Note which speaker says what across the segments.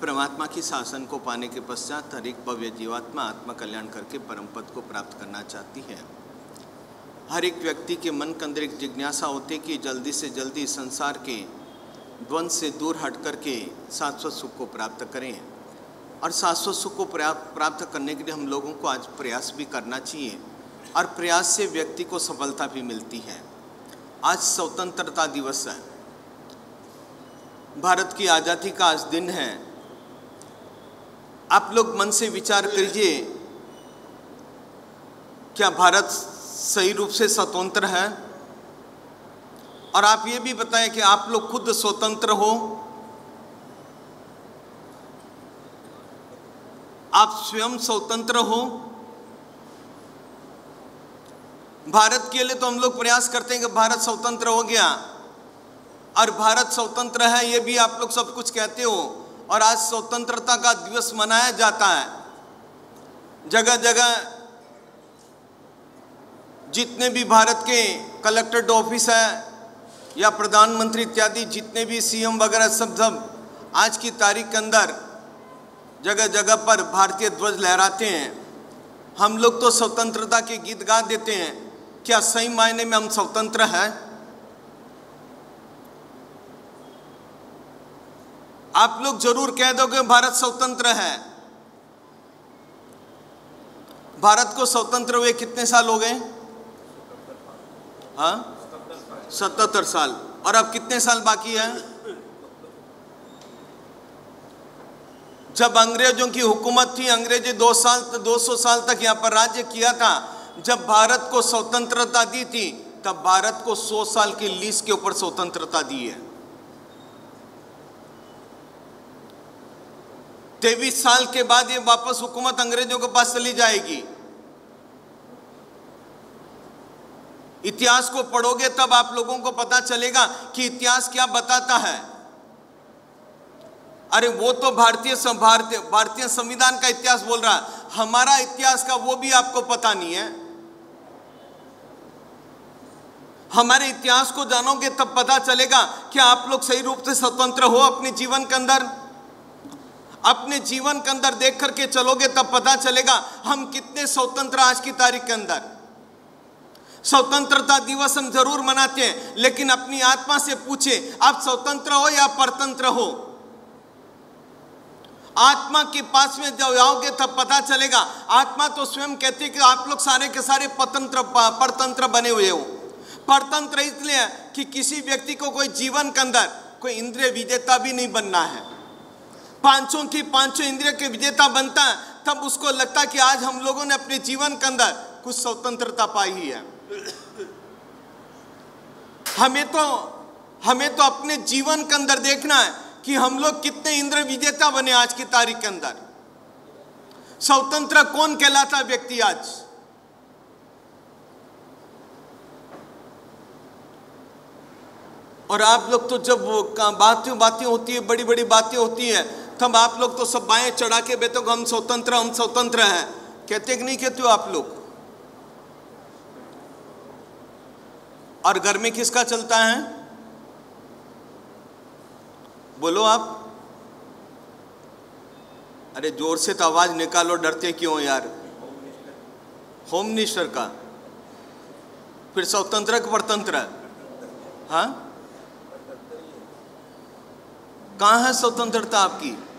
Speaker 1: परमात्मा की शासन को पाने के पश्चात हर एक भव्य जीवात्मा आत्मा कल्याण करके परम पद को प्राप्त करना चाहती है। हर एक व्यक्ति के मन के अंदर एक जिज्ञासा होती है कि जल्दी से जल्दी संसार के द्वंद से दूर हट करके शाश्वत सुख को प्राप्त करें। और शाश्वत सुख को प्राप्त करने के लिए हम लोगों को आज प्रयास भी करना चाहिए और प्रयास से व्यक्ति को सफलता भी मिलती है। आज स्वतंत्रता दिवस है। भारत की आज़ादी का आज दिन है। आप लोग मन से विचार करिए, क्या भारत सही रूप से स्वतंत्र है? और आप ये भी बताएँ कि आप लोग खुद स्वतंत्र हो। आप स्वयं स्वतंत्र हो। भारत के लिए तो हम लोग प्रयास करते हैं कि भारत स्वतंत्र हो गया। और भारत स्वतंत्र है ये भी आप लोग सब कुछ कहते हो। और आज स्वतंत्रता का दिवस मनाया जाता है। जगह जगह जितने भी भारत के कलेक्टेड ऑफ़िस है या प्रधानमंत्री इत्यादि, जितने भी सीएम वगैरह सब सब आज की तारीख के अंदर जगह जगह पर भारतीय ध्वज लहराते हैं। हम लोग तो स्वतंत्रता के गीत गा देते हैं। क्या सही मायने में हम स्वतंत्र हैं? आप लोग ज़रूर कह दोगे भारत स्वतंत्र है। भारत को स्वतंत्र हुए कितने साल हो गए? हाँ? सतहत्तर साल। और अब कितने साल बाकी है? जब अंग्रेज़ों की हुकूमत थी, अंग्रेज़ी दो साल, दो सौ साल तक यहाँ पर राज्य किया था। जब भारत को स्वतंत्रता दी थी, तब भारत को सौ साल की लीज के ऊपर स्वतंत्रता दी है। तेईस साल के बाद ये वापस हुकूमत अंग्रेज़ों के पास चली जाएगी। इतिहास को पढ़ोगे तब आप लोगों को पता चलेगा कि इतिहास क्या बताता है। अरे वो तो भारतीय भारतीय भारतीय संविधान का इतिहास बोल रहा है। हमारा इतिहास का वो भी आपको पता नहीं है। हमारे इतिहास को जानोगे तब पता चलेगा कि आप लोग सही रूप से स्वतंत्र हो अपने जीवन के अंदर। अपने जीवन के अंदर देख करके चलोगे तब पता चलेगा हम कितने स्वतंत्र आज की तारीख के अंदर। स्वतंत्रता दिवस हम ज़रूर मनाते हैं, लेकिन अपनी आत्मा से पूछे, आप स्वतंत्र हो या परतंत्र हो? आत्मा के पास में जब आओगे तब पता चलेगा। आत्मा तो स्वयं कहती है कि आप लोग सारे के सारे पतंत्र परतंत्र बने हुए हो। परतंत्र इसलिए कि किसी व्यक्ति को कोई जीवन के अंदर कोई इंद्रिय विजेता भी नहीं बनना है। पाँचों की पाँचों इंद्रिय के विजेता बनता है, तब उसको लगता है कि आज हम लोगों ने अपने जीवन के अंदर कुछ स्वतंत्रता पाई है हमें तो हमें तो अपने जीवन के अंदर देखना है कि हम लोग कितने इंद्र विजेता बने आज की तारीख के अंदर। स्वतंत्र कौन कहलाता व्यक्ति आज? और आप लोग तो जब बातें बातें होती है बड़ी बड़ी बातें होती है तब आप लोग तो सब बाएँ चढ़ा के बेतो हम स्वतंत्र हम स्वतंत्र हैं। कहते कि नहीं कहते हो आप लोग? और घर में किसका चलता है? बोलो आप। अरे ज़ोर से तो आवाज़ निकालो, डरते क्यों यार? होम मिनिस्टर का। फिर स्वतंत्र परतंत्र? हाँ? कहाँ है स्वतंत्रता आपकी?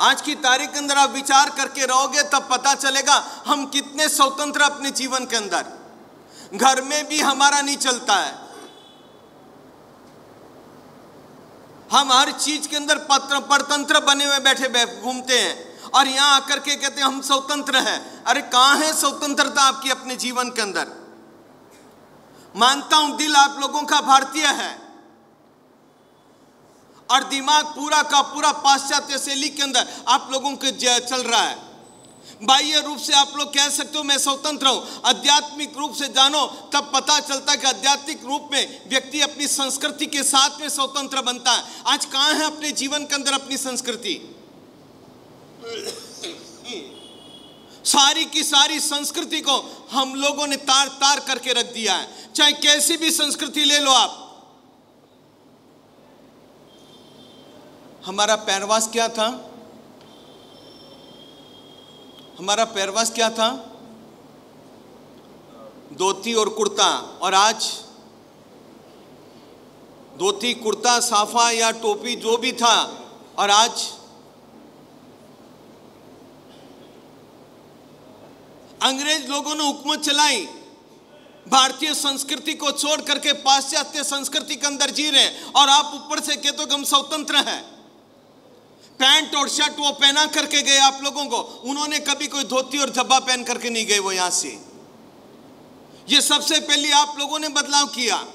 Speaker 1: आज की तारीख के अंदर आप विचार करके रहोगे, तब पता चलेगा हम कितने स्वतंत्र अपने जीवन के अंदर। घर में भी हमारा नहीं चलता है। हम हर चीज़ के अंदर पत्र, परतंत्र बने हुए बैठे, घूमते हैं और यहाँ आकर के कहते हैं, हम स्वतंत्र हैं। अरे कहाँ है स्वतंत्रता आपकी अपने जीवन के अंदर? मानता हूँ दिल आप लोगों का भारतीय है। और दिमाग पूरा का पूरा पाश्चात्य शैली के अंदर आप लोगों के चल रहा है। बाह्य रूप से आप लोग कह सकते हो, मैं स्वतंत्र हूँ। आध्यात्मिक रूप से जानो, तब पता चलता है कि आध्यात्मिक रूप में व्यक्ति अपनी संस्कृति के साथ में स्वतंत्र बनता है। आज कहाँ है अपने जीवन के अंदर अपनी संस्कृति? सारी की सारी संस्कृति को हम लोगों ने तार तार करके रख दिया है। चाहे कैसी भी संस्कृति ले लो आप। हमारा पैरवास क्या था? हमारा पैरवास क्या था? धोती और कुर्ता। और आज धोती, कुर्ता, साफा या टोपी जो भी था, और आज अंग्रेज़ लोगों ने हुकूमत चलाई। भारतीय संस्कृति को छोड़ करके पाश्चात्य संस्कृति के अंदर जी रहे और आप ऊपर से कहते हो कि हम स्वतंत्र हैं। पैंट और शर्ट वो पहना करके गए आप लोगों को। उन्होंने कभी कोई धोती और धब्बा पहन करके नहीं गए वो यहाँ से। ये सबसे पहले आप लोगों ने बदलाव किया।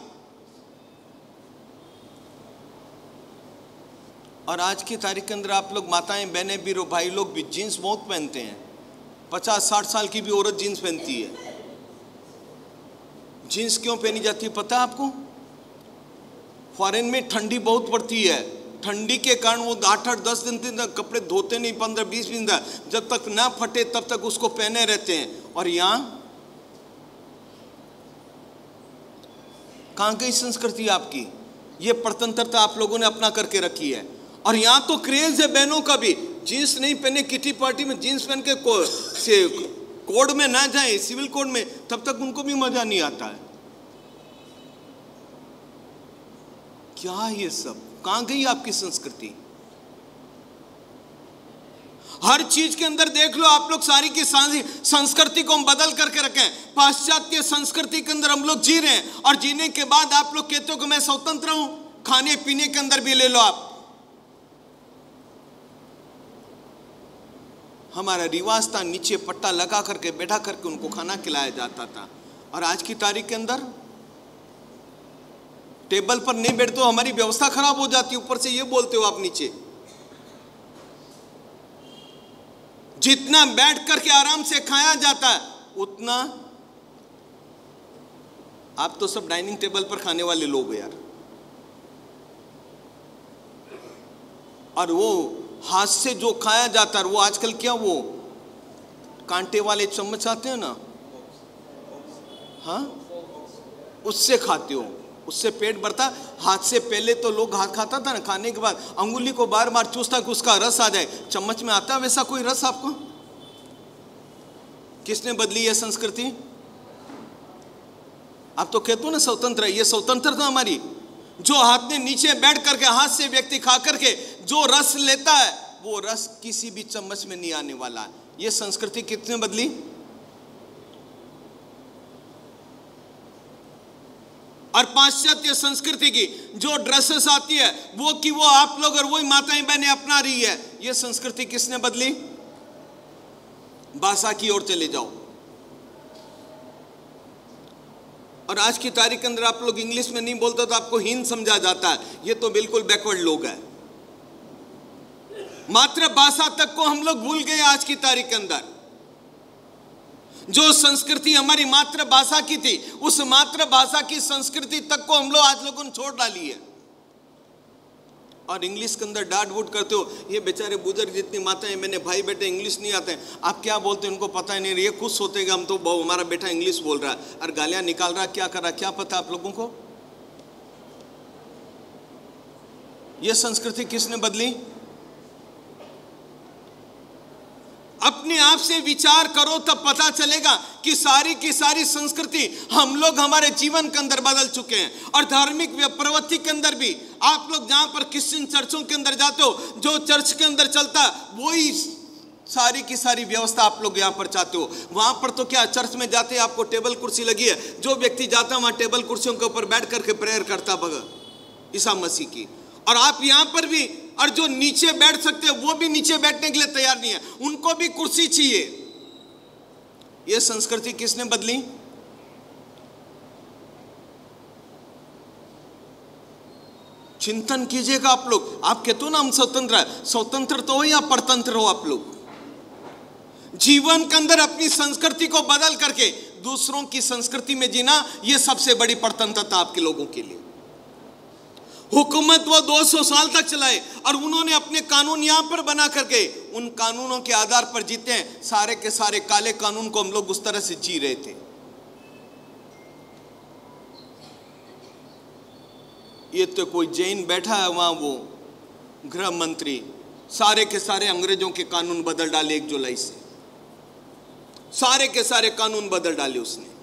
Speaker 1: और आज की तारीख के अंदर आप लोग माताएँ, बहनें बीरो भाई लोग भी जीन्स बहुत पहनते हैं। पचास, साठ साल की भी औरत जीन्स पहनती है। जीन्स क्यों पहनी जाती है पता आपको? फॉरेन में ठंडी बहुत पड़ती है। ठंडी के कारण वो आठ आठ दस दिन तक कपड़े धोते नहीं पंद्रह बीस दिन तक जब तक ना फटे तब तक उसको पहने रहते हैं। और यहाँ? कहाँ गई संस्कृति आपकी? ये प्रतंत्रता आप लोगों ने अपना करके रखी है। और यहाँ तो क्रेज है बहनों का भी। जींस नहीं पहने किटी पार्टी में जींस पहन के को, से कोड में ना जाए सिविल कोड में तब तक उनको भी मज़ा नहीं आता है। क्या ये सब? कहाँ गई आपकी संस्कृति? हर चीज़ के अंदर देख लो, आप लोग सारी की सारी संस्कृति को हम बदल करके रखें। पाश्चात्य संस्कृति के अंदर हम लोग जी रहे हैं और जीने के बाद आप लोग कहते हो कि मैं स्वतंत्र हूँ, खाने पीने के अंदर भी ले लो आप। हमारा रिवाज था नीचे पट्टा लगा करके बैठा करके उनको खाना खिलाया जाता था। और आज की तारीख के अंदर टेबल पर नहीं बैठते हो, हमारी व्यवस्था खराब हो जाती है, ऊपर से ये बोलते हो आप नीचे। जितना बैठ करके आराम से खाया जाता है, उतना आप तो सब डाइनिंग टेबल पर खाने वाले लोग यार। और वो हाथ से जो खाया जाता है वो आजकल क्या वो, कांटे वाले चम्मच आते हैं ना? हाँ? उससे खाते हो। उससे पेट भरता, हाथ से पहले तो लोग हाथ खाता था ना, खाने के बाद अंगुली को बार बार चूसता कि उसका रस आ जाए। चम्मच में आता वैसा कोई रस आपको? किसने बदली है संस्कृति? आप तो कहते हो ना स्वतंत्र ये स्वतंत्रता हमारी। जो हाथ में नीचे बैठ करके, हाथ से व्यक्ति खा करके जो रस लेता है, वो रस किसी भी चम्मच में नहीं आने वाला। ये संस्कृति कितने बदली? और पाश्चात्य संस्कृति की जो ड्रेसेस आती है, वो कि वो आप लोग और वही माताएँ बहनें अपना रही है, ये संस्कृति किसने बदली? भाषा की ओर चले जाओ। और आज की तारीख के अंदर आप लोग इंग्लिश में नहीं बोलते तो आपको हिंद समझा जाता है। ये तो बिल्कुल बैकवर्ड लोग हैं। मातृभाषा तक को हम लोग भूल गए आज की तारीख के अंदर। जो संस्कृति हमारी मातृभाषा की थी, उस मातृभाषा की संस्कृति तक को हम लोग आज लोगों ने छोड़ डाली है। और इंग्लिश के अंदर डांट वूट करते हो, ये बेचारे बुज़ुर्ग जितनी माताएँ मैंने भाई बेटे इंग्लिश नहीं आते आप क्या बोलते हैं? उनको पता ही नहीं ये खुश होते हम तो बहु, हमारा बेटा इंग्लिश बोल रहा है। और गालियाँ निकाल रहा क्या कर रहा क्या पता आप लोगों को? ये संस्कृति किसने बदली? अपने आप से विचार करो, तब पता चलेगा कि सारी की सारी संस्कृति हम लोग हमारे जीवन के अंदर बदल चुके हैं। और धार्मिक प्रवृत्ति के अंदर भी। आप लोग जहाँ पर क्रिश्चियन चर्चों के अंदर जाते हो, जो चर्च के अंदर चलता, वही सारी की सारी व्यवस्था आप लोग यहाँ पर चाहते हो। वहाँ पर तो क्या, चर्च में जाते आपको टेबल कुर्सी लगी है। जो व्यक्ति जाता है, वहाँ टेबल कुर्सियों के ऊपर बैठ करके प्रेयर करता भगत ईसा मसीह की। और आप यहाँ पर भी और जो नीचे बैठ सकते हैं, वो भी नीचे बैठने के लिए तैयार नहीं है। उनको भी कुर्सी चाहिए। यह संस्कृति किसने बदली? चिंतन कीजिएगा आप लोग। आप कहते हो ना हम स्वतंत्र है। स्वतंत्र तो हो या परतंत्र हो आप लोग? जीवन के अंदर अपनी संस्कृति को बदल करके दूसरों की संस्कृति में जीना यह सबसे बड़ी परतंत्रता आपके लोगों के लिए। हुकूमत वो 200 साल तक चलाए और उन्होंने अपने कानून यहाँ पर बना करके उन कानूनों के आधार पर जीते हैं। सारे के सारे काले कानून को हम लोग उस तरह से जी रहे थे। ये तो कोई जैन बैठा है, वहाँ वो गृह मंत्री। सारे के सारे अंग्रेज़ों के कानून बदल डाले एक जुलाई से। सारे के सारे कानून बदल डाले उसने।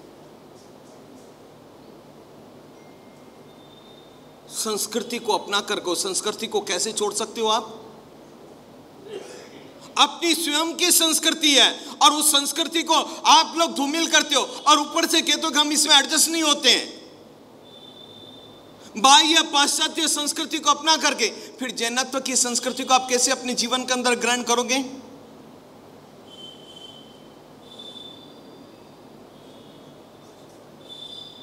Speaker 1: संस्कृति को अपना करके संस्कृति को कैसे छोड़ सकते हो आप? अपनी स्वयं की संस्कृति है और उस संस्कृति को आप लोग धूमिल करते हो और ऊपर से कहते हो कि हम इसमें एडजस्ट नहीं होते हैं। बाह्य पाश्चात्य संस्कृति को अपना करके फिर जैनत्व की संस्कृति को आप कैसे अपने जीवन के अंदर ग्रहण करोगे?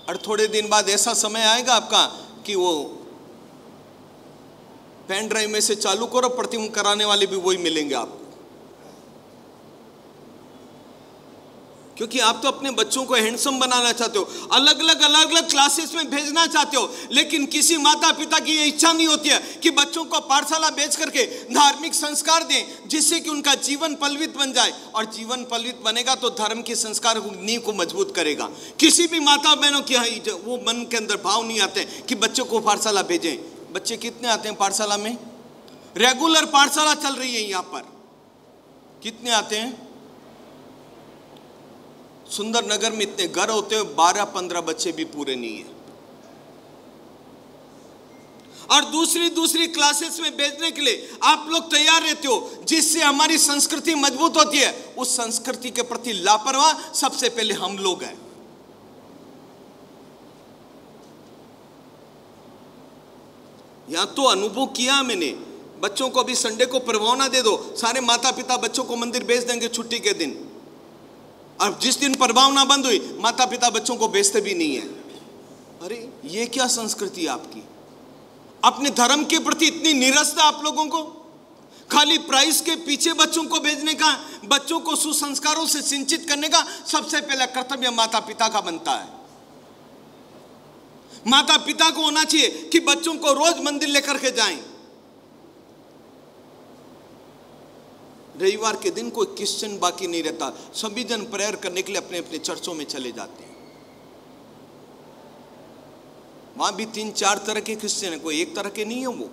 Speaker 1: और थोड़े दिन बाद ऐसा समय आएगा आपका कि वो पेन ड्राइव में से चालू करो प्रतिबिंब कराने वाले भी वही मिलेंगे आपको। क्योंकि आप तो अपने बच्चों को हैंडसम बनाना चाहते हो अलग अलग अलग अलग क्लासेस में भेजना चाहते हो, लेकिन किसी माता पिता की ये इच्छा नहीं होती है कि बच्चों को पाठशाला बेच करके धार्मिक संस्कार दें, जिससे कि उनका जीवन पलवित बन जाए। और जीवन पलवित बनेगा तो धर्म के संस्कार नींव को मज़बूत करेगा। किसी भी माता बहनों की वो मन के अंदर भाव नहीं आते कि बच्चों को पाठशाला भेजें। बच्चे कितने आते हैं पाठशाला में? रेगुलर पाठशाला चल रही है यहाँ पर। कितने आते हैं? सुंदर नगर में इतने घर होते हैं बारह पंद्रह बच्चे भी पूरे नहीं है। और दूसरी दूसरी क्लासेस में भेजने के लिए आप लोग तैयार रहते हो, जिससे हमारी संस्कृति मज़बूत होती है। उस संस्कृति के प्रति लापरवाह सबसे पहले हम लोग हैं। यहाँ तो अनुभव किया मैंने। बच्चों को अभी संडे को परवाना दे दो। सारे माता पिता बच्चों को मंदिर भेज देंगे छुट्टी के दिन। और जिस दिन प्रभावना बंद हुई माता पिता बच्चों को बेचते भी नहीं है। अरे, ये क्या संस्कृति आपकी? अपने धर्म के प्रति इतनी निरस्ता आप लोगों को? खाली प्राइस के पीछे बच्चों को भेजने का, बच्चों को सुसंस्कारों से सिंचित करने का सबसे पहला कर्तव्य माता पिता का बनता है। माता पिता को होना चाहिए कि बच्चों को रोज मंदिर लेकर के जाएँ। रविवार के दिन कोई क्रिश्चियन बाकी नहीं रहता। सभी जन प्रेयर करने के लिए अपने अपने चर्चों में चले जाते हैं। वहाँ भी तीन चार तरह के क्रिश्चियन है, कोई एक तरह के नहीं है वो।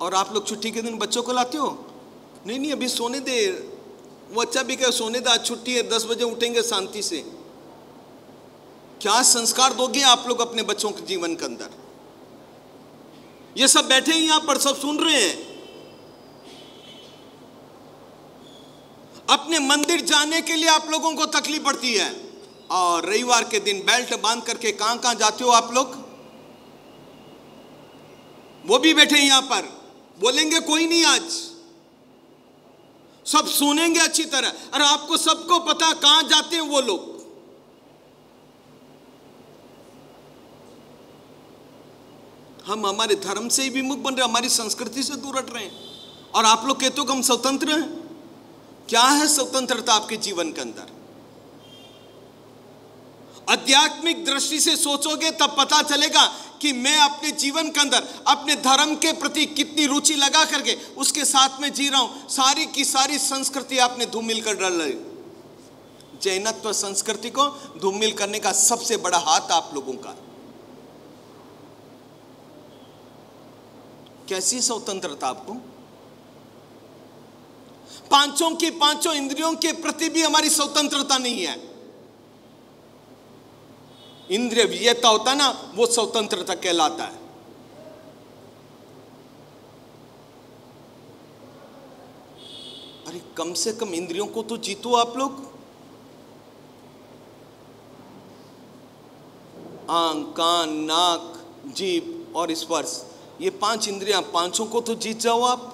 Speaker 1: और आप लोग छुट्टी के दिन बच्चों को लाते हो? नहीं नहीं, अभी सोने दे। वो अच्छा भी कहे, सोने दे छुट्टी है, दस बजे उठेंगे शांति से। क्या संस्कार दोगे आप लोग अपने बच्चों के जीवन के अंदर? ये सब बैठे ही यहाँ पर, सब सुन रहे हैं। अपने मंदिर जाने के लिए आप लोगों को तकलीफ़ पड़ती है। और रविवार के दिन बेल्ट बाँध करके कहाँ कहाँ जाते हो आप लोग? वो भी बैठे यहाँ पर। बोलेंगे, कोई नहीं आज। सब सुनेंगे अच्छी तरह। और आपको सबको पता कहाँ जाते हैं वो लोग। हम हमारे धर्म से ही विमुख बन रहे हमारी संस्कृति से दूर हट रहे हैं। और आप लोग कहते हो कि हम स्वतंत्र हैं? क्या है स्वतंत्रता आपके जीवन के अंदर? आध्यात्मिक दृष्टि से सोचोगे तब पता चलेगा कि मैं अपने जीवन के अंदर, अपने धर्म के प्रति कितनी रुचि लगा करके उसके साथ में जी रहा हूँ। सारी की सारी संस्कृति आपने धूमिल कर डाल रही जैनत्व संस्कृति को धूमिल करने का सबसे बड़ा हाथ आप लोगों का कैसी स्वतंत्रता आपको? पाँचों की पाँचों इंद्रियों के प्रति भी हमारी स्वतंत्रता नहीं है। इंद्रिय विजेता होता ना, वो स्वतंत्रता कहलाता है। अरे, कम से कम इंद्रियों को तो जीतो आप लोग। आँख, कान, नाक जीप और स्पर्श। ये पाँच इंद्रियाँ, पाँचों को तो जीत जाओ आप।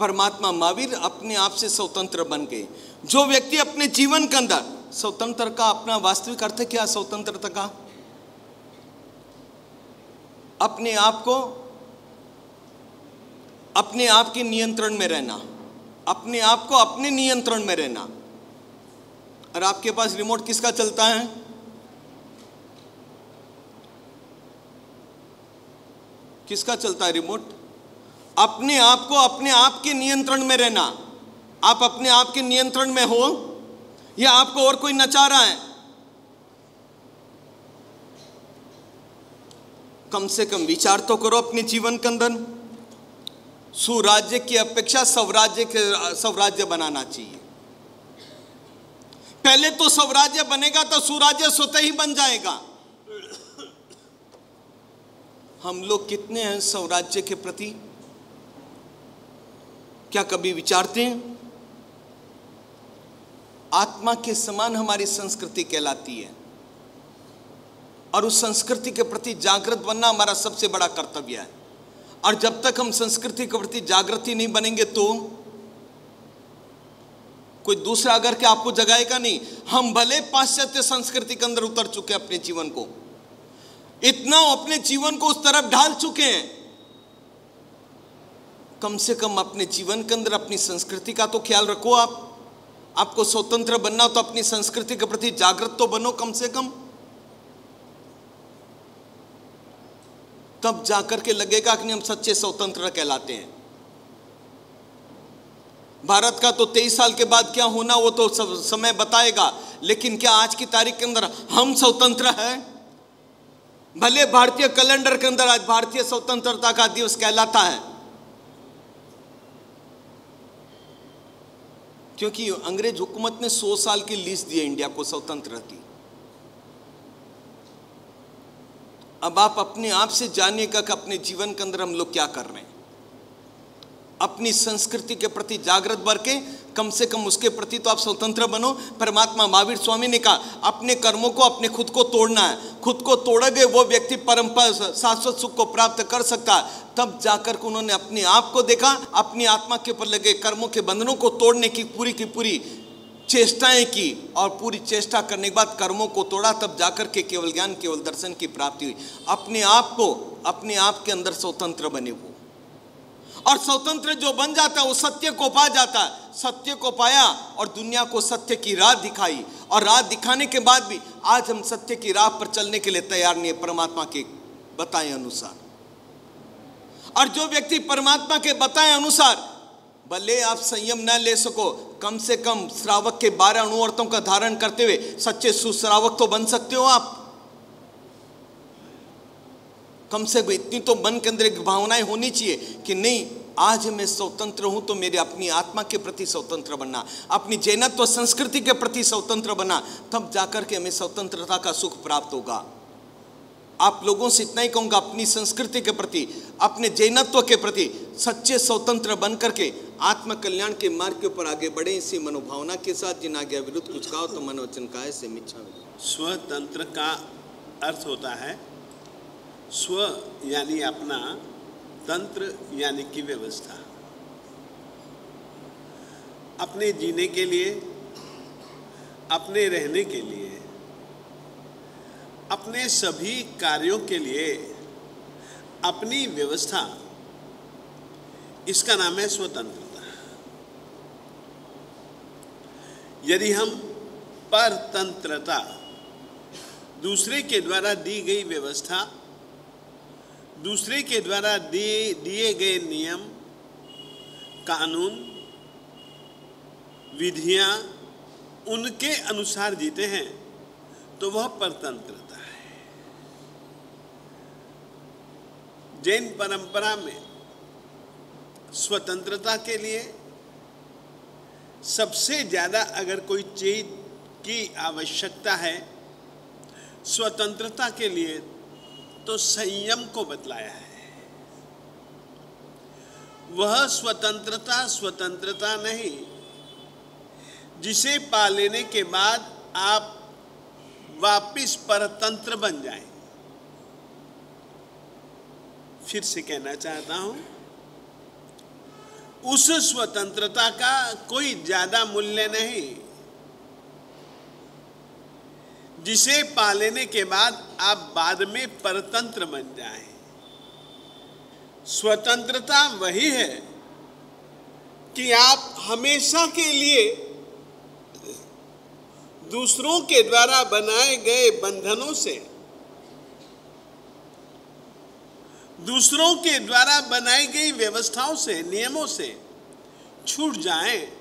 Speaker 1: परमात्मा महावीर अपने आप से स्वतंत्र बन गए। जो व्यक्ति अपने जीवन के अंदर स्वतंत्र का अपना वास्तविक अर्थ क्या स्वतंत्रता का? अपने आप को, अपने आप के नियंत्रण में रहना, अपने आप को अपने नियंत्रण में रहना। और आपके पास रिमोट किसका चलता है? किसका चलता है रिमोट अपने आप को अपने आप के नियंत्रण में रहना। आप अपने आप के नियंत्रण में हो, या आपको और कोई नचा रहा है? कम से कम विचार तो करो अपने जीवन के अंदर। सुराज्य की अपेक्षा स्वराज्य के, स्वराज्य बनाना चाहिए। पहले तो स्वराज्य बनेगा तो सुराज्य स्वतः ही बन जाएगा। हम लोग कितने हैं स्वराज्य के प्रति? क्या कभी विचारते हैं? आत्मा के समान हमारी संस्कृति कहलाती है। और उस संस्कृति के प्रति जागृत बनना हमारा सबसे बड़ा कर्तव्य है। और जब तक हम संस्कृति के प्रति जागृति नहीं बनेंगे तो कोई दूसरा अगर के आपको जगाएगा नहीं? हम भले पाश्चात्य संस्कृति के अंदर उतर चुके अपने जीवन को। इतना अपने जीवन को उस तरफ़ ढाल चुके हैं। कम से कम अपने जीवन के अंदर अपनी संस्कृति का तो ख्याल रखो आप। आपको स्वतंत्र बनना तो अपनी संस्कृति के प्रति जागृत तो बनो कम से कम। तब जाकर के लगेगा कि हम सच्चे स्वतंत्र कहलाते हैं। भारत का तो तेईस साल के बाद क्या होना वो तो समय बताएगा, लेकिन क्या आज की तारीख के अंदर हम स्वतंत्र हैं? भले भारतीय कैलेंडर के अंदर आज भारतीय स्वतंत्रता का दिवस कहलाता है, क्योंकि अंग्रेज़ हुकूमत ने सौ साल की लीज दी इंडिया को स्वतंत्र की। अब आप अपने आप से जानिएगा कि अपने जीवन के अंदर हम लोग क्या कर रहे हैं। अपनी संस्कृति के प्रति जागृत बढ़ के कम से कम उसके प्रति तो आप स्वतंत्र बनो। परमात्मा महावीर स्वामी ने कहा, अपने कर्मों को, अपने खुद को तोड़ना है। खुद को तोड़ोगे वो व्यक्ति परम शाश्वत सुख को प्राप्त कर सकता है। तब जाकर के उन्होंने अपने आप को देखा, अपनी आत्मा के ऊपर लगे कर्मों के बंधनों को तोड़ने की, पूरी की पूरी चेष्टाएँ की और पूरी चेष्टा करने के बाद कर्मों को तोड़ा। तब जाकर के केवल ज्ञान, केवल दर्शन की प्राप्ति हुई। अपने आप को, अपने आप के अंदर स्वतंत्र बने वो। और स्वतंत्र जो बन जाता है, वो सत्य को पा जाता है। सत्य को पाया और दुनिया को सत्य की राह दिखाई। और राह दिखाने के बाद भी आज हम सत्य की राह पर चलने के लिए तैयार नहीं है, परमात्मा के बताए अनुसार। और जो व्यक्ति परमात्मा के बताए अनुसार, भले आप संयम न ले सको, कम से कम श्रावक के बारह अनुवर्तों का धारण करते हुए सच्चे सुश्रावक तो बन सकते हो आप। कम से कम इतनी तो मन के अंदर एक भावनाएँ होनी चाहिए कि नहीं, आज मैं स्वतंत्र हूँ तो मेरे अपनी आत्मा के प्रति स्वतंत्र बनना, अपनी जैनत्व संस्कृति के प्रति स्वतंत्र बना तब जाकर के हमें स्वतंत्रता का सुख प्राप्त होगा। आप लोगों से इतना ही कहूँगा, अपनी संस्कृति के प्रति, अपने जैनत्व के प्रति सच्चे स्वतंत्र बन करके आत्म कल्याण के मार्ग के ऊपर आगे बढ़े, इसी मनोभावना के साथ, जिन आज्ञा विरुद्ध कुछ कहा तो मनोवचन का
Speaker 2: स्वतंत्र का अर्थ होता है स्व यानी अपना, तंत्र यानी कि व्यवस्था। अपने जीने के लिए, अपने रहने के लिए, अपने सभी कार्यों के लिए, अपनी व्यवस्था, इसका नाम है स्वतंत्रता। यदि हम परतंत्रता, दूसरे के द्वारा दी गई व्यवस्था दूसरे के द्वारा दिए दिए गए नियम, कानून, विधियाँ उनके अनुसार जीते हैं तो वह परतंत्रता है। जैन परंपरा में स्वतंत्रता के लिए सबसे ज़्यादा अगर कोई चीज़ की आवश्यकता है, स्वतंत्रता के लिए तो संयम को बतलाया है। वह स्वतंत्रता स्वतंत्रता नहीं, जिसे पा लेने के बाद आप वापिस परतंत्र बन जाएँ। फिर से कहना चाहता हूँ, उस स्वतंत्रता का कोई ज़्यादा मूल्य नहीं। जिसे पा लेने के बाद आप बाद में परतंत्र बन जाए। स्वतंत्रता वही है कि आप हमेशा के लिए दूसरों के द्वारा बनाए गए बंधनों से, दूसरों के द्वारा बनाई गई व्यवस्थाओं से, नियमों से छूट जाएँ।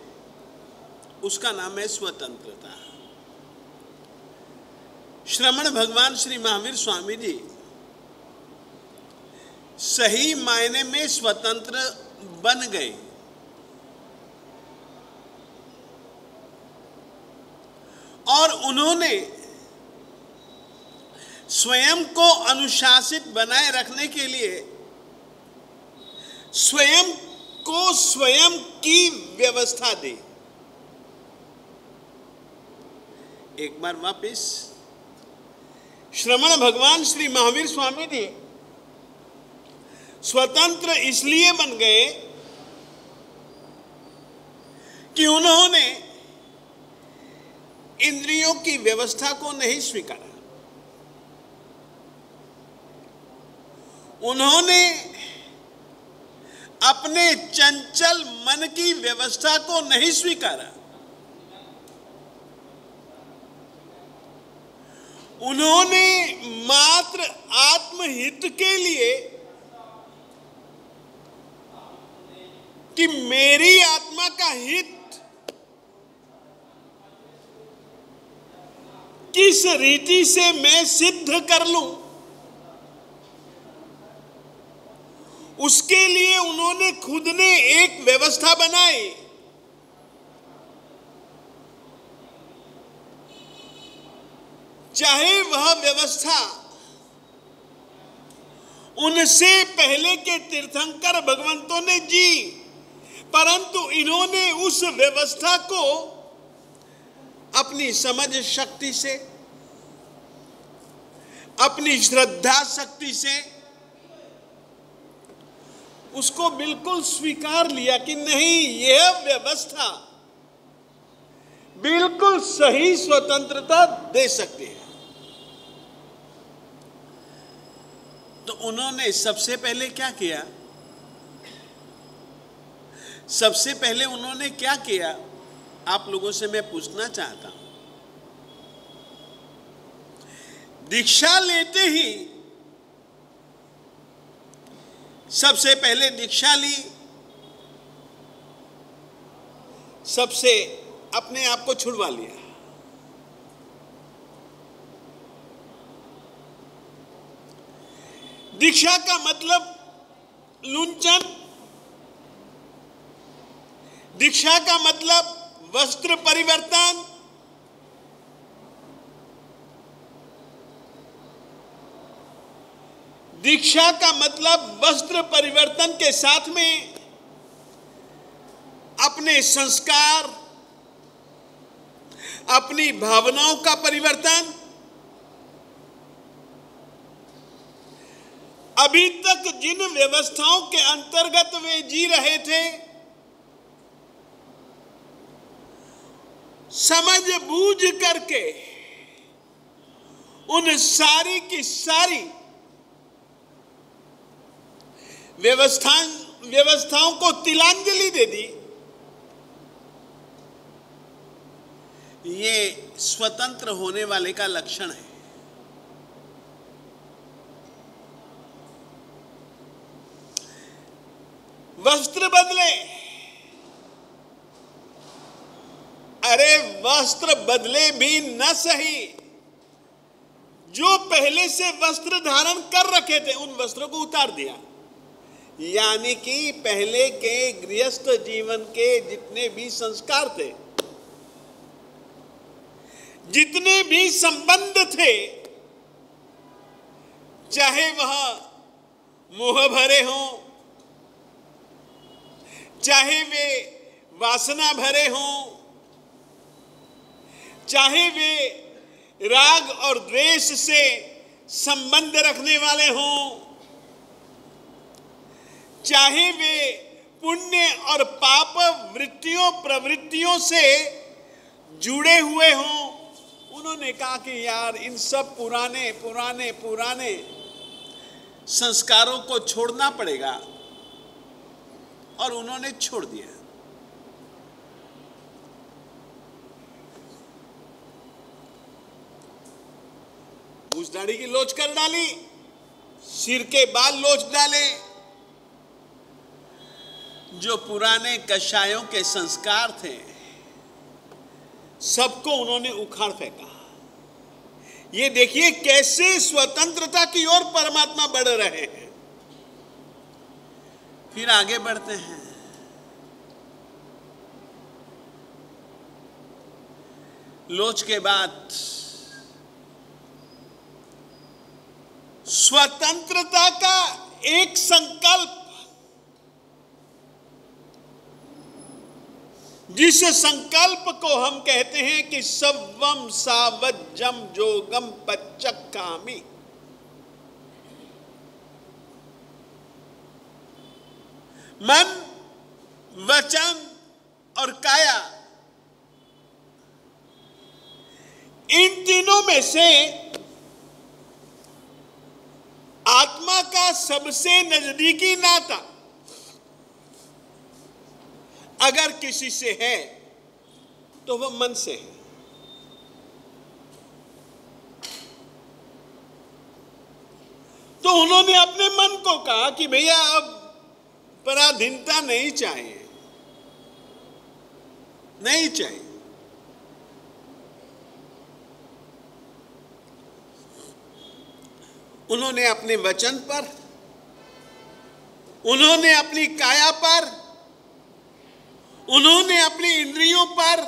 Speaker 2: उसका नाम है स्वतंत्रता। श्रमण भगवान श्री महावीर स्वामी जी, सही मायने में स्वतंत्र बन गए। और उन्होंने स्वयं को अनुशासित बनाए रखने के लिए स्वयं को स्वयं की व्यवस्था दी। एक बार वापिस श्रमण भगवान श्री महावीर स्वामी जी स्वतंत्र इसलिए बन गए कि उन्होंने इंद्रियों की व्यवस्था को नहीं स्वीकारा। उन्होंने अपने चंचल मन की व्यवस्था को नहीं स्वीकारा। उन्होंने मात्र आत्महित के लिए कि मेरी आत्मा का हित किस रीति से मैं सिद्ध कर लूँ? उसके लिए उन्होंने खुद ने एक व्यवस्था बनाई। चाहे वह व्यवस्था। उनसे पहले के तीर्थंकर भगवंतों ने जी, परंतु इन्होंने उस व्यवस्था को अपनी समझ शक्ति से, अपनी श्रद्धा शक्ति से, उसको बिल्कुल स्वीकार लिया कि नहीं, यह व्यवस्था बिल्कुल सही स्वतंत्रता दे सकती है। उन्होंने सबसे पहले क्या किया? सबसे पहले उन्होंने क्या किया? आप लोगों से मैं पूछना चाहता हूँ। दीक्षा लेते ही सबसे पहले दीक्षा ली। सबसे अपने आप को छुड़वा लिया। दीक्षा का मतलब लुंचन। दीक्षा का मतलब वस्त्र परिवर्तन। दीक्षा का मतलब वस्त्र परिवर्तन के साथ में अपने संस्कार, अपनी भावनाओं का परिवर्तन। अभी तक जिन व्यवस्थाओं के अंतर्गत वे जी रहे थे, समझ बूझ करके उन सारी की सारी व्यवस्था व्यवस्थाओं को तिलांजलि दे दी। ये स्वतंत्र होने वाले का लक्षण है। वस्त्र बदले। अरे वस्त्र बदले भी न सही। जो पहले से वस्त्र धारण कर रखे थे, उन वस्त्रों को उतार दिया। यानी कि पहले के गृहस्थ जीवन के जितने भी संस्कार थे, जितने भी संबंध थे, चाहे वह मोह भरे हों चाहे वे वासना भरे हों, चाहे वे राग और द्वेष से संबंध रखने वाले हों, चाहे वे पुण्य और पाप वृत्तियों, प्रवृत्तियों से जुड़े हुए हों। उन्होंने कहा कि यार, इन सब पुराने पुराने पुराने संस्कारों को छोड़ना पड़ेगा। और उन्होंने छोड़ दिया। मूछदाढ़ी की लोच कर डाली सिर के बाल लोच डाले। जो पुराने कषायों के संस्कार थे सबको उन्होंने उखाड़ फेंका। ये देखिए कैसे स्वतंत्रता की ओर परमात्मा बढ़ रहे हैं। फिर आगे बढ़ते हैं। लोच के बाद स्वतंत्रता का एक संकल्प, जिस संकल्प को हम कहते हैं कि सवम सावजम जोगम पच्चक कामी मन, वचन और काया। इन तीनों में से आत्मा का सबसे नजदीकी नाता, अगर किसी से है तो वह मन से है। तो उन्होंने अपने मन को कहा कि भैया, अब पराधीनता नहीं चाहिए नहीं चाहिए उन्होंने अपने वचन पर, उन्होंने अपनी काया पर, उन्होंने अपनी इंद्रियों पर,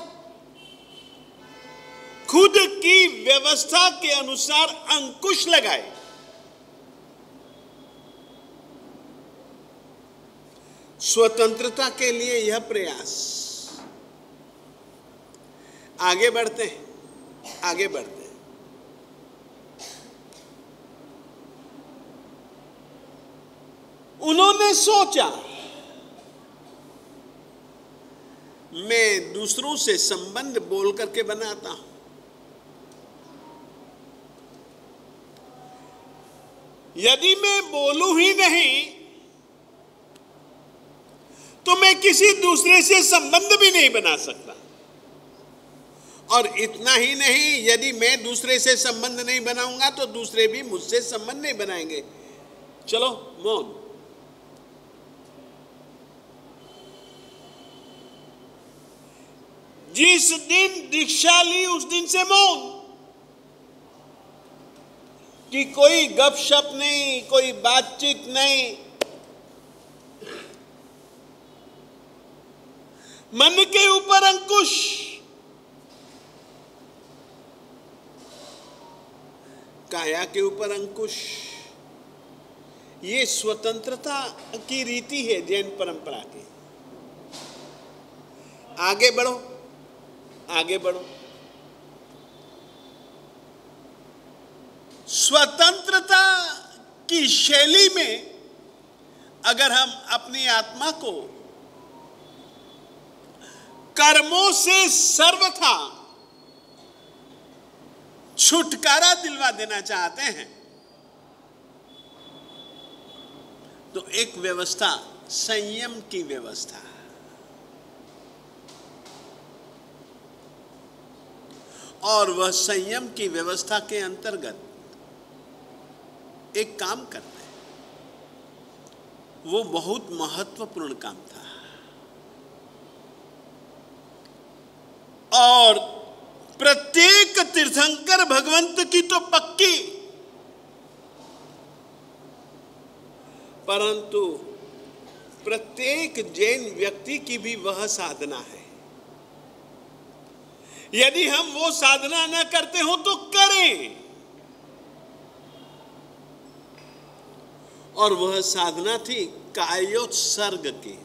Speaker 2: खुद की व्यवस्था के अनुसार अंकुश लगाए। स्वतंत्रता के लिए यह प्रयास। आगे बढ़ते हैं, आगे बढ़ते हैं। उन्होंने सोचा, मैं दूसरों से संबंध बोल करके बनाता हूँ। यदि मैं बोलू ही नहीं तो मैं किसी दूसरे से संबंध भी नहीं बना सकता। और इतना ही नहीं, यदि मैं दूसरे से संबंध नहीं बनाऊँगा तो दूसरे भी मुझसे संबंध नहीं बनाएँगे। चलो, मौन। जिस दिन दीक्षा ली, उस दिन से मौन। कि कोई गपशप नहीं, कोई बातचीत नहीं मन के ऊपर अंकुश। काया के ऊपर अंकुश। ये स्वतंत्रता की रीति है जैन परंपरा की। आगे बढ़ो आगे बढ़ो। स्वतंत्रता की शैली में अगर हम अपनी आत्मा को कर्मों से सर्वथा छुटकारा दिलवा देना चाहते हैं। तो एक व्यवस्था, संयम की व्यवस्था। और वह संयम की व्यवस्था के अंतर्गत एक काम करते हैं। वो बहुत महत्वपूर्ण काम था। और प्रत्येक तीर्थंकर भगवंत की तो पक्की। परंतु प्रत्येक जैन व्यक्ति की भी वह साधना है। यदि हम वो साधना न करते हो तो करें। और वह साधना थी कायोत्सर्ग की।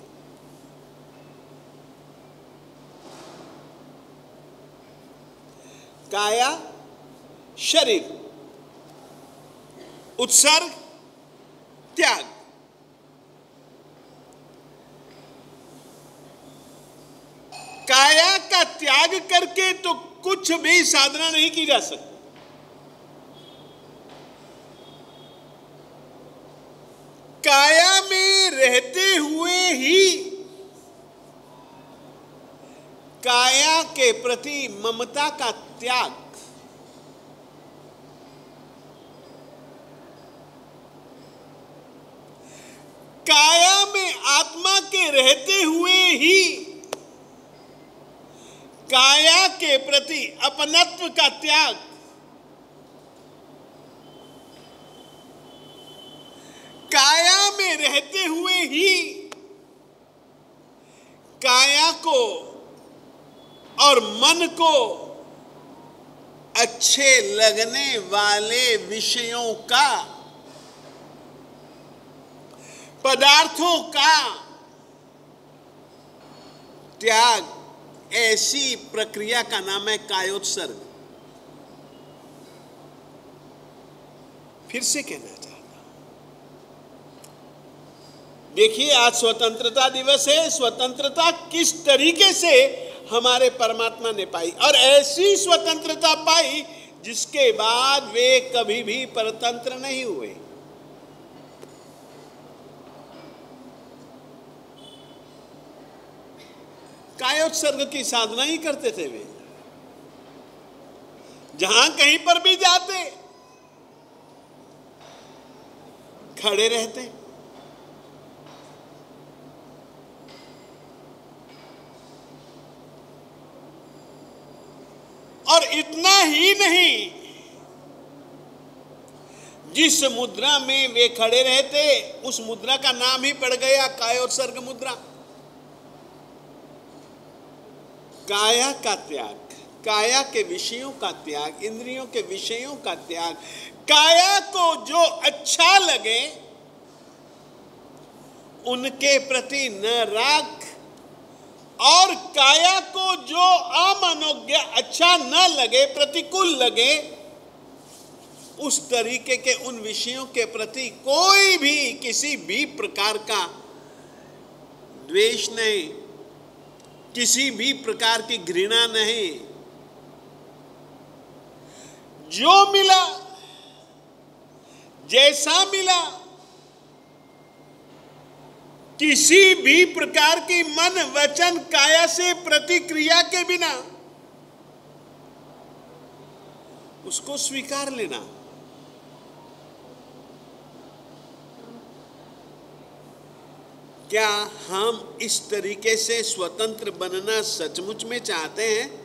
Speaker 2: काया शरीर उत्सर्ग त्याग। काया का त्याग करके तो कुछ भी साधना नहीं की जा सकती। काया में रहते हुए ही काया के प्रति ममता का त्याग। काया में आत्मा के रहते हुए ही काया के प्रति अपनत्व का त्याग। काया में रहते हुए ही काया को और मन को अच्छे लगने वाले विषयों का, पदार्थों का त्याग, ऐसी प्रक्रिया का नाम है कायोत्सर्ग। फिर से कहना चाहता देखिए, आज स्वतंत्रता दिवस है। स्वतंत्रता किस तरीके से हमारे परमात्मा ने पाई और ऐसी स्वतंत्रता पाई जिसके बाद वे कभी भी परतंत्र नहीं हुए। कायोत्सर्ग की साधना ही करते थे वे। जहाँ कहीं पर भी जाते, खड़े रहते। और इतना ही नहीं। जिस मुद्रा में वे खड़े रहते, उस मुद्रा का नाम ही पड़ गया कायोत्सर्ग मुद्रा। काया का त्याग, काया के विषयों का त्याग, इंद्रियों के विषयों का त्याग, काया को जो अच्छा लगे, उनके प्रति न राग और काया को जो अमनोज्ञ अच्छा न लगे, प्रतिकूल लगे, उस तरीके के उन विषयों के प्रति कोई भी किसी भी प्रकार का द्वेष नहीं, किसी भी प्रकार की घृणा नहीं। जो मिला, जैसा मिला किसी भी प्रकार की मन वचन काया से प्रतिक्रिया के बिना उसको स्वीकार लेना। क्या हम इस तरीके से स्वतंत्र बनना सचमुच में चाहते हैं?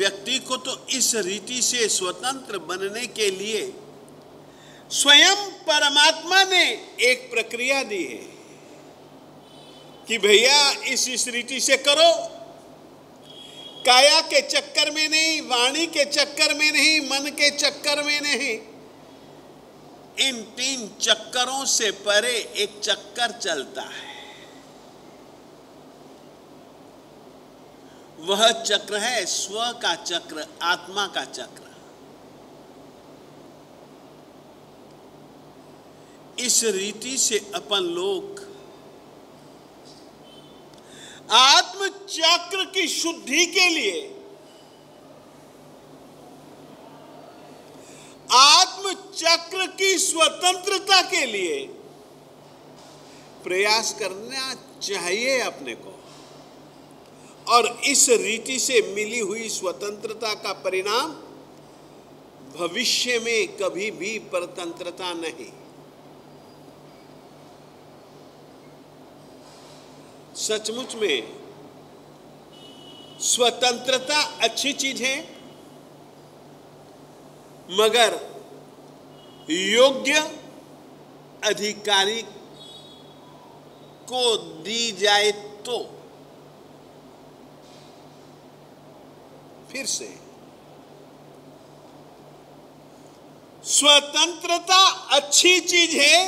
Speaker 2: व्यक्ति को तो इस रीति से स्वतंत्र बनने के लिए स्वयं परमात्मा ने एक प्रक्रिया दी है कि भैया इस इस रीति से करो। काया के चक्कर में नहीं, वाणी के चक्कर में नहीं, मन के चक्कर में नहीं। इन तीन चक्करों से परे एक चक्कर चलता है। वह चक्र है, स्व का चक्र, आत्मा का चक्र। इस रीति से अपन लोग आत्म चक्र की शुद्धि के लिए आत्म चक्र की स्वतंत्रता के लिए प्रयास करना चाहिए अपने को। और इस रीति से मिली हुई स्वतंत्रता का परिणाम भविष्य में कभी भी परतंत्रता नहीं। सचमुच में स्वतंत्रता अच्छी चीज़ है, मगर योग्य अधिकारी को दी जाए तो फिर से। स्वतंत्रता अच्छी चीज़ है,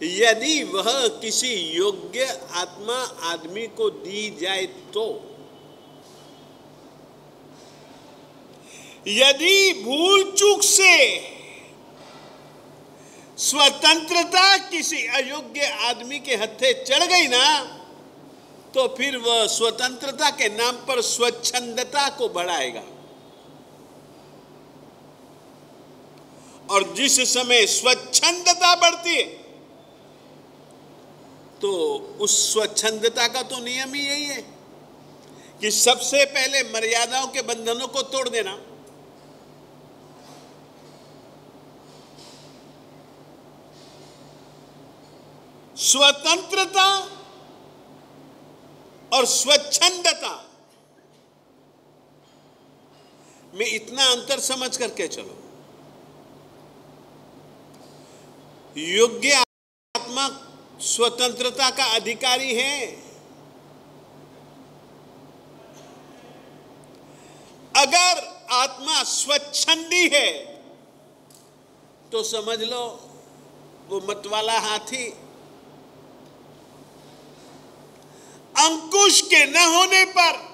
Speaker 2: यदि वह किसी योग्य आत्मा आदमी को दी जाए तो। यदि भूल चूक से स्वतंत्रता किसी अयोग्य आदमी के हथे चढ़ गई ना तो फिर वह स्वतंत्रता के नाम पर स्वच्छंदता को बढ़ाएगा। और जिस समय स्वच्छंदता बढ़ती है तो उस स्वच्छंदता का तो नियम ही यही है कि सबसे पहले मर्यादाओं के बंधनों को तोड़ देना। स्वतंत्रता और स्वच्छंदता। में इतना अंतर समझ करके चलो। योग्य आत्मा स्वतंत्रता का अधिकारी है। अगर आत्मा स्वच्छंदी है तो समझ लो, वो मतवाला हाथी अंकुश के न होने पर।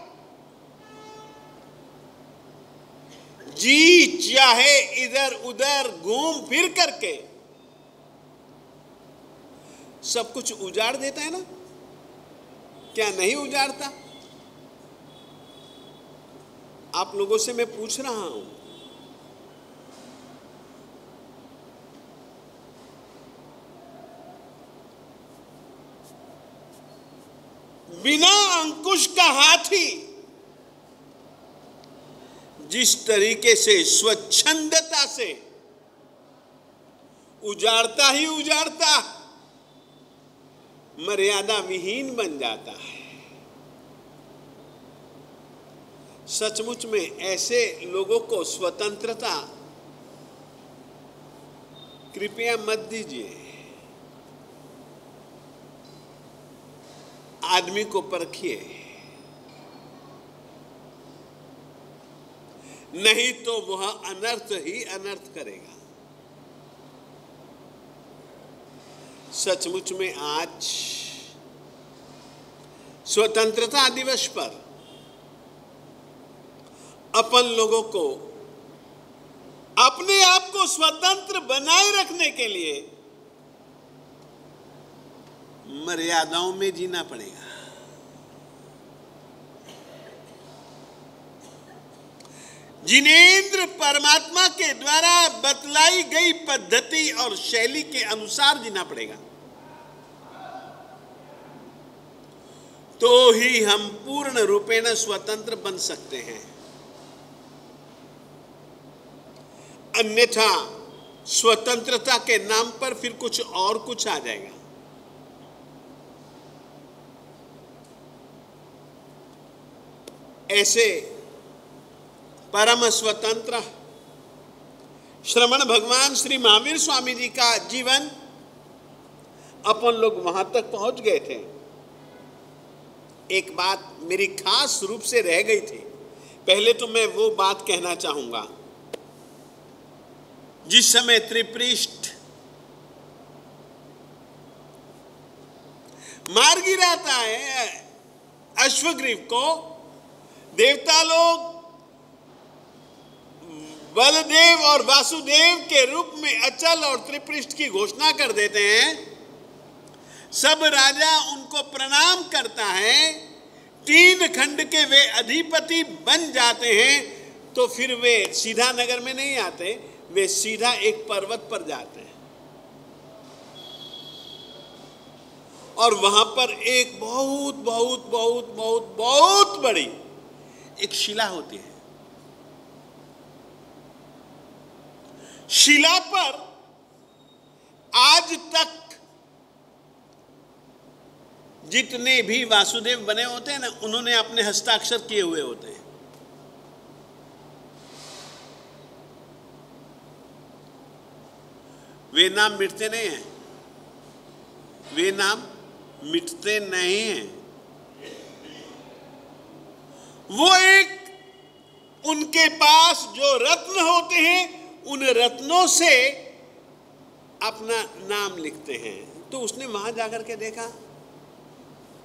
Speaker 2: जी चाहे इधर उधर घूम फिर करके। सब कुछ उजाड़ देता है ना? क्या नहीं उजाड़ता? आप लोगों से मैं पूछ रहा हूँ बिना अंकुश का हाथी। जिस तरीके से स्वच्छंदता से उजाड़ता ही उजाड़ता, मर्यादा विहीन बन जाता है। सचमुच में ऐसे लोगों को स्वतंत्रता, कृपया मत दीजिए। आदमी को परखिए। नहीं तो वह अनर्थ ही अनर्थ करेगा। सचमुच में आज स्वतंत्रता दिवस पर अपन लोगों को अपने आप को स्वतंत्र बनाए रखने के लिए मर्यादाओं में जीना पड़ेगा। जिनेन्द्र परमात्मा के द्वारा बतलाई गई पद्धति और शैली के अनुसार जीना पड़ेगा। तो ही हम पूर्ण रूपेण स्वतंत्र बन सकते हैं। अन्यथा स्वतंत्रता के नाम पर फिर कुछ और कुछ आ जाएगा। ऐसे परम स्वतंत्र। श्रमण भगवान श्री महावीर स्वामी जी का जीवन अपन लोग वहाँ तक पहुँच गए थे। एक बात मेरी खास रूप से रह गई थी। पहले तो मैं वो बात कहना चाहूँगा। जिस समय त्रिपृष्ठ मार गिराता है अश्वग्रीव को, देवता लोग बलदेव और वासुदेव के रूप में अचल और त्रिपृष्ठ की घोषणा कर देते हैं। सब राजा उनको प्रणाम करता है। तीन खंड के वे अधिपति बन जाते हैं तो फिर वे सीधा नगर में नहीं आते, वे सीधा एक पर्वत पर जाते हैं। और वहाँ पर एक बहुत बहुत बहुत बहुत बहुत बड़ी एक शिला होती है। शिला पर आज तक जितने भी वासुदेव बने होते हैं ना, उन्होंने अपने हस्ताक्षर किए हुए होते हैं। वे नाम मिटते नहीं हैं। वे नाम मिटते नहीं हैं। वो एक उनके पास जो रत्न होते हैं उन रत्नों से अपना नाम लिखते हैं। तो उसने वहाँ जाकर के देखा,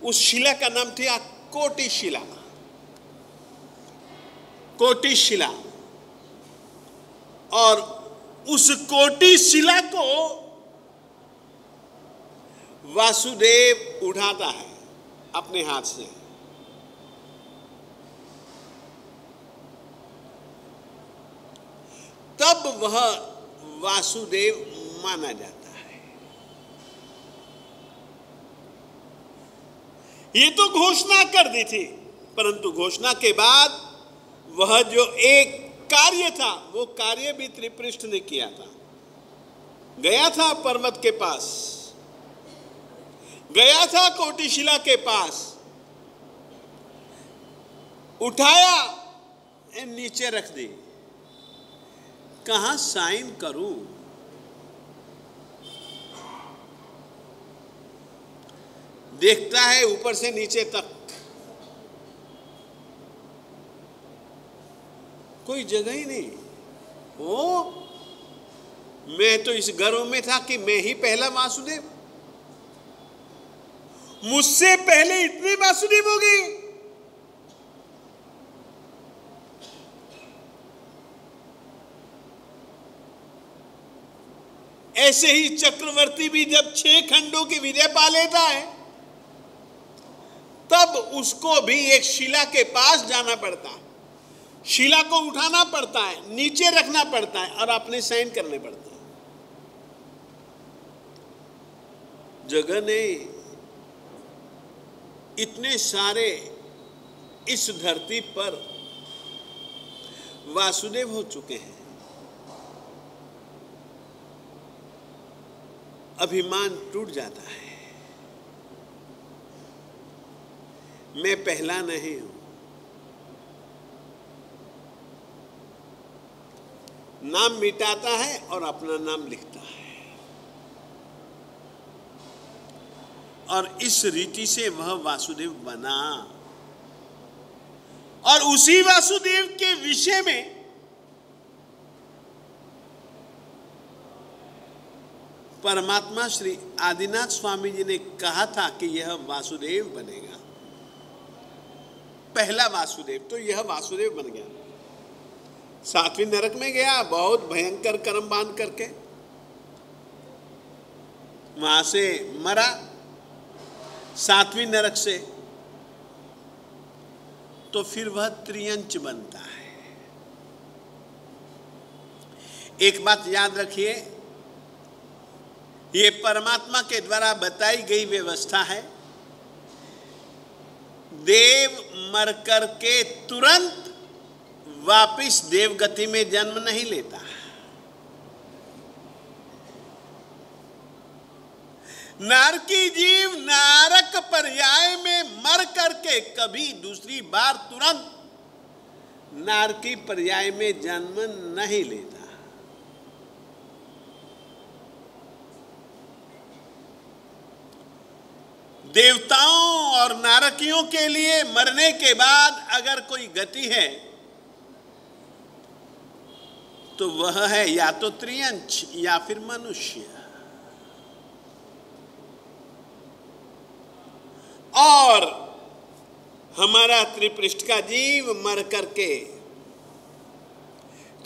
Speaker 2: उस शिला का नाम था कोटि शिला। कोटि शिला। और उस कोटि शिला को वासुदेव उठाता है अपने हाथ से। तब वह वासुदेव माना जाता है। ये तो घोषणा कर दी थी, परंतु घोषणा के बाद वह जो एक कार्य था, वो कार्य भी त्रिपृष्ठ ने किया था। गया था पर्वत के पास, गया था कोटिशिला के पास, उठाया नीचे रख दी। कहा साइन करूँ? देखता है ऊपर से नीचे तक। कोई जगह ही नहीं। ओ, मैं तो इस गर्व में था कि मैं ही पहला वासुदेव। मुझसे पहले इतने वासुदेव हो गई ऐसे ही चक्रवर्ती भी जब छह खंडों की विजय पा लेता है, तब उसको भी एक शिला के पास जाना पड़ता है। शिला को उठाना पड़ता है, नीचे रखना पड़ता है और अपने साइन करने पड़ते हैं। जगह नहीं, इतने सारे इस धरती पर वासुदेव हो चुके हैं। अभिमान टूट जाता है। मैं पहला नहीं हूँ। नाम मिटाता है और अपना नाम लिखता है। और इस रीति से वह वासुदेव बना। और उसी वासुदेव के विषय में परमात्मा श्री आदिनाथ स्वामी जी ने कहा था कि यह वासुदेव बनेगा। पहला वासुदेव तो यह वासुदेव बन गया। सातवीं नरक में गया, बहुत भयंकर कर्म बाँध करके। वहाँ से मरा, सातवीं नरक से। तो फिर वह त्रियंच बनता है। एक बात याद रखिए ये परमात्मा के द्वारा बताई गई व्यवस्था है। देव मर कर के तुरंत वापिस देवगति में जन्म नहीं लेता। नारकी जीव नारक पर्याय में मर करके कभी दूसरी बार तुरंत नारकी पर्याय में जन्म नहीं लेता। देवताओं और नारकियों के लिए मरने के बाद अगर कोई गति है तो वह है या तो त्रियंश या फिर मनुष्य। और हमारा त्रिपृष्ठ का जीव मर करके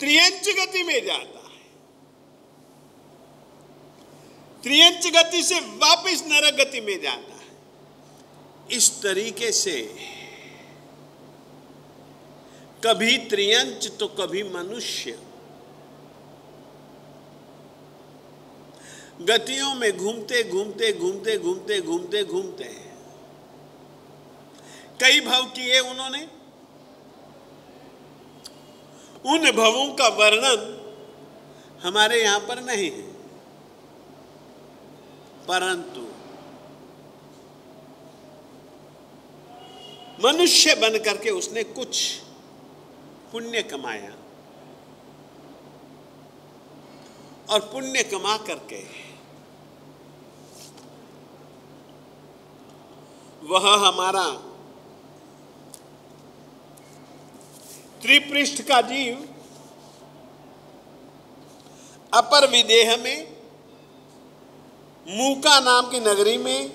Speaker 2: त्रियंच गति में जाता है। त्रियंच गति से वापस नरक गति में जाता है। इस तरीके से कभी त्रियंच तो कभी मनुष्य। गतियों में घूमते घूमते घूमते घूमते घूमते घूमते कई भव किए उन्होंने। उन भवों का वर्णन हमारे यहाँ पर नहीं है। परंतु मनुष्य बन करके उसने कुछ पुण्य कमाया। और पुण्य कमा करके वह हमारा त्रिपृष्ठ का जीव अपर विदेह में, मूका नाम की नगरी में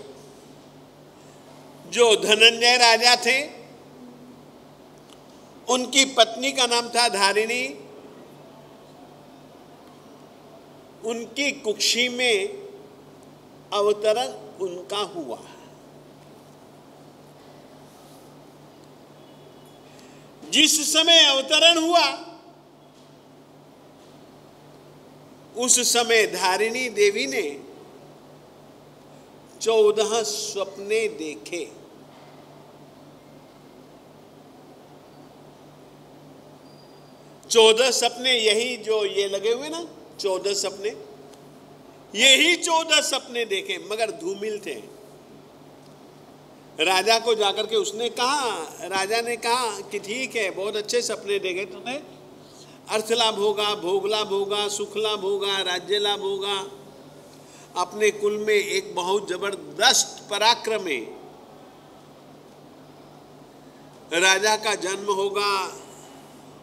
Speaker 2: जो धनंजय राजा थे, उनकी पत्नी का नाम था धारिणी। उनकी कुक्षी में अवतरण उनका हुआ। जिस समय अवतरण हुआ, उस समय धारिणी देवी ने चौदह सपने देखे। चौदह सपने यही जो ये लगे हुए ना, चौदह सपने। यही चौदह सपने देखे, मगर धूमिल थे। राजा को जाकर के उसने कहा, राजा ने कहा कि ठीक है, बहुत अच्छे सपने देखे तुम्हें अर्थ लाभ होगा, भोग लाभ होगा, सुख लाभ होगा, राज्य लाभ होगा। अपने कुल में एक बहुत ज़बरदस्त पराक्रम। है राजा का जन्म होगा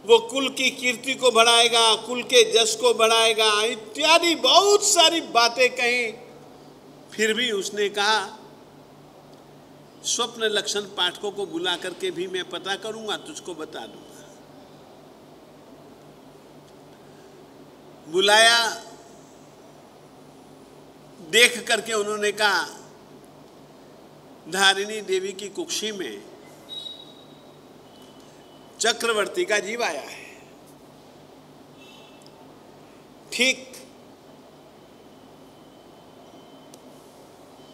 Speaker 2: वो कुल की कीर्ति को बढ़ाएगा, कुल के जस को बढ़ाएगा, इत्यादि बहुत सारी बातें कही। फिर भी उसने कहा, स्वप्न लक्षण पाठकों को बुला करके भी मैं पता करूँगा, तुझको बता दूँगा। बुलाया, देख करके उन्होंने कहा, धारिणी देवी की कुक्षी में चक्रवर्ती का जीव आया है। ठीक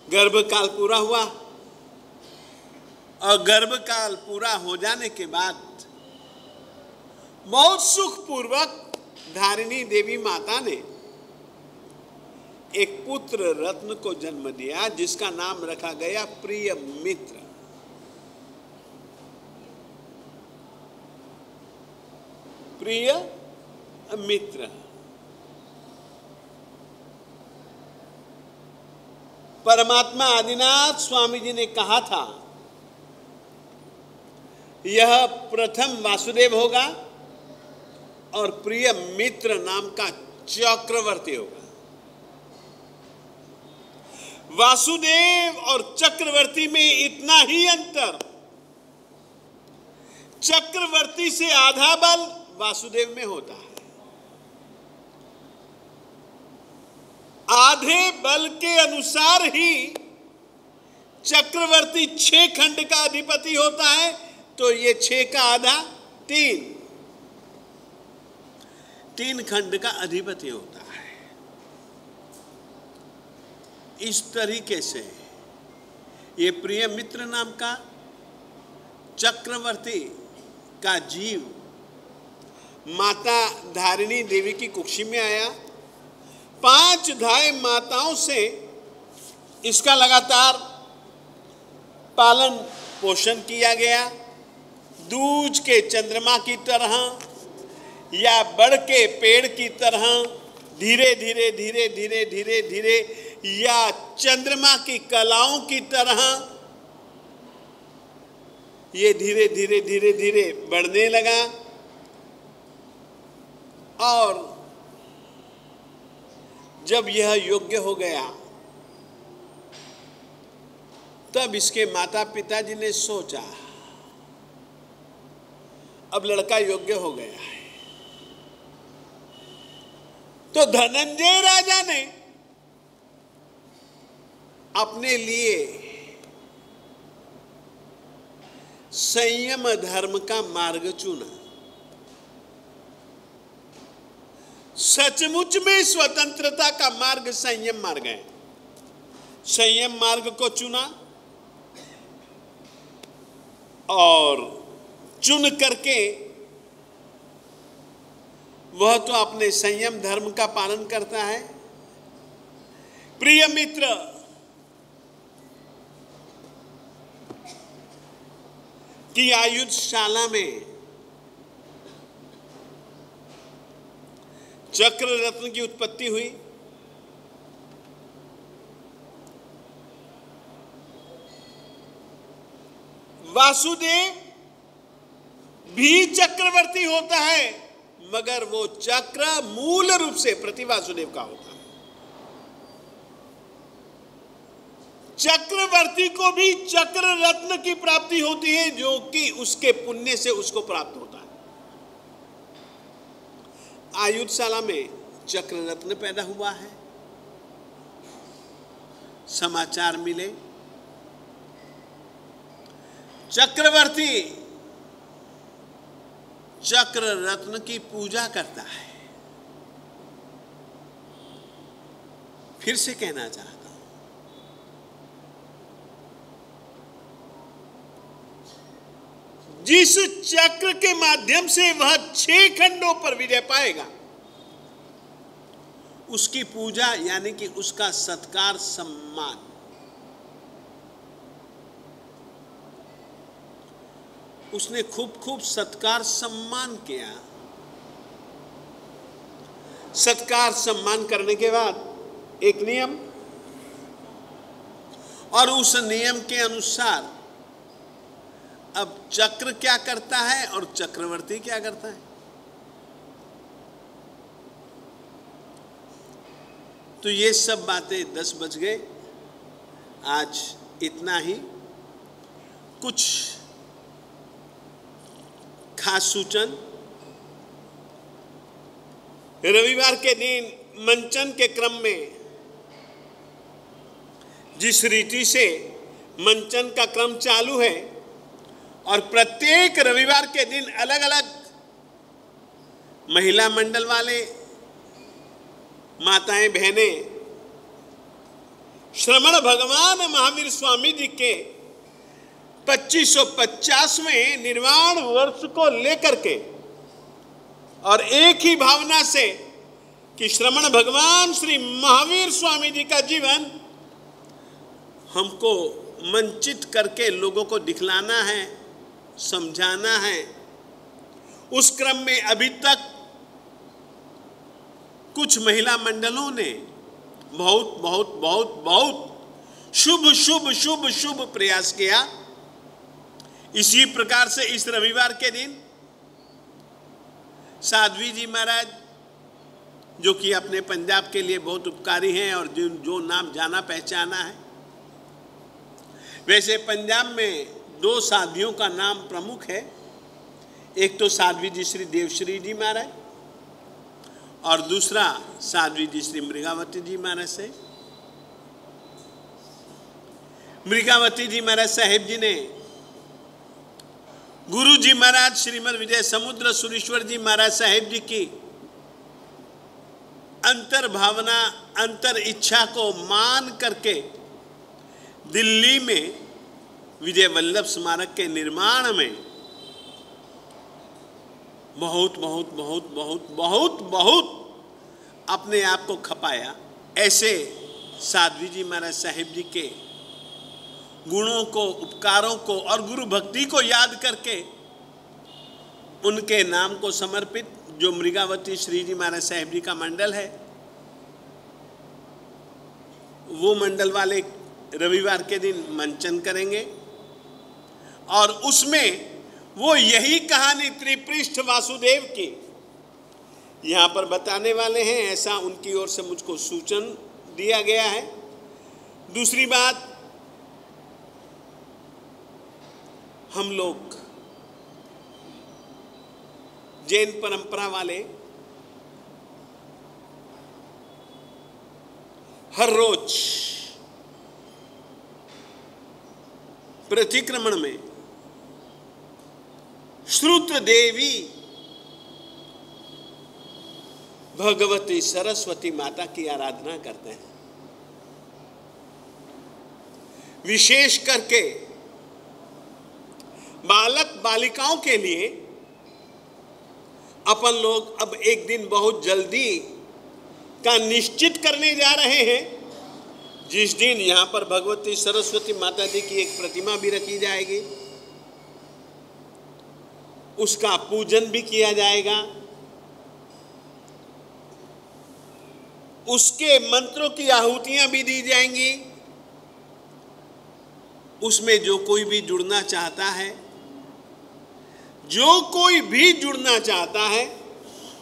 Speaker 2: गर्भकाल पूरा हुआ। और गर्भकाल पूरा हो जाने के बाद बहुत सुखपूर्वक धारिणी देवी माता ने एक पुत्र रत्न को जन्म दिया, जिसका नाम रखा गया प्रिय मित्र। प्रिय मित्र। परमात्मा आदिनाथ स्वामी जी ने कहा था, यह प्रथम वासुदेव होगा और प्रिय मित्र नाम का चक्रवर्ती होगा। वासुदेव और चक्रवर्ती में इतना ही अंतर। चक्रवर्ती से आधा बल वासुदेव में होता है। आधे बल के अनुसार ही चक्रवर्ती छह खंड का अधिपति होता है तो ये छह का आधा तीन। तीन खंड का अधिपति होता है। इस तरीके से ये प्रिय मित्र नाम का चक्रवर्ती का जीव माता धारिणी देवी की कुक्षी में आया। पाँच धाय माताओं से इसका लगातार पालन पोषण किया गया। दूज के चंद्रमा की तरह या बड़ के पेड़ की तरह धीरे धीरे धीरे धीरे धीरे धीरे या चंद्रमा की कलाओं की तरह ये धीरे धीरे धीरे धीरे बढ़ने लगा। और जब यह योग्य हो गया, तब इसके माता पिताजी ने सोचा, अब लड़का योग्य हो गया है। तो धनंजय राजा ने अपने लिए संयम धर्म का मार्ग चुना। सचमुच में स्वतंत्रता का मार्ग संयम मार्ग है। संयम मार्ग को चुना और चुन करके वह तो अपने संयम धर्म का पालन करता है। प्रिय मित्र, की आयुधशाला में चक्र रत्न की उत्पत्ति हुई। वासुदेव भी चक्रवर्ती होता है, मगर वो चक्र मूल रूप से प्रति वासुदेव का होता है। चक्रवर्ती को भी चक्र रत्न की प्राप्ति होती है, जो कि उसके पुण्य से उसको प्राप्त आयुधशाला में चक्र रत्न पैदा हुआ है। समाचार मिले, चक्रवर्ती चक्र रत्न की पूजा करता है। फिर से कहना चाहता हूँ जिस चक्र के माध्यम से वह छह खंडों पर विजय पाएगा, उसकी पूजा यानी कि उसका सत्कार सम्मान। उसने खूब खूब सत्कार सम्मान किया। सत्कार सम्मान करने के बाद एक नियम, और उस नियम के अनुसार अब चक्र क्या करता है और चक्रवर्ती क्या करता है? तो ये सब बातें दस बज गए। आज इतना ही। कुछ खास सूचन। रविवार के दिन मंचन के क्रम में जिस रीति से मंचन का क्रम चालू है और प्रत्येक रविवार के दिन अलग अलग महिला मंडल वाले, माताएँ, बहनें, श्रमण भगवान महावीर स्वामी जी के 2550वें निर्वाण वर्ष को लेकर के और एक ही भावना से कि श्रमण भगवान श्री महावीर स्वामी जी का जीवन हमको मंचित करके लोगों को दिखलाना है। समझाना है। उस क्रम में अभी तक कुछ महिला मंडलों ने बहुत बहुत बहुत बहुत शुभ शुभ शुभ शुभ प्रयास किया। इसी प्रकार से इस रविवार के दिन साध्वी जी महाराज, जो कि अपने पंजाब के लिए बहुत उपकारी हैं और जो जो नाम जाना पहचाना है, वैसे पंजाब में दो साधियों का नाम प्रमुख है। एक तो साध्वी जी श्री देवश्री जी महाराज और दूसरा साध्वी जी श्री मृगावती जी महाराज से। मृगावती जी महाराज साहेब जी ने, गुरु जी महाराज श्रीमद विजय समुद्र सुरेश्वर जी महाराज साहेब जी की अंतर भावना, अंतर इच्छा को मान करके दिल्ली में विजय वल्लभ स्मारक के निर्माण में बहुत बहुत बहुत बहुत बहुत बहुत अपने आप को खपाया। ऐसे साध्वी जी महाराज साहेब जी के गुणों को, उपकारों को और गुरु भक्ति को याद करके उनके नाम को समर्पित जो मृगावती श्री जी महाराज साहेब जी का मंडल है, वो मंडल वाले रविवार के दिन मंचन करेंगे। और उसमें वो यही कहानी त्रिपृष्ठ वासुदेव की। यहाँ पर बताने वाले हैं, ऐसा उनकी ओर से मुझको सूचन दिया गया है। दूसरी बात, हम लोग जैन परंपरा वाले हर रोज प्रतिक्रमण में श्रुत देवी भगवती सरस्वती माता की आराधना करते हैं। विशेष करके बालक बालिकाओं के लिए अपन लोग अब एक दिन बहुत जल्दी का निश्चित करने जा रहे हैं। जिस दिन यहाँ पर भगवती सरस्वती माता जी की एक प्रतिमा भी रखी जाएगी। उसका पूजन भी किया जाएगा। उसके मंत्रों की आहुतियाँ भी दी जाएँगी। उसमें जो कोई भी जुड़ना चाहता है, जो कोई भी जुड़ना चाहता है,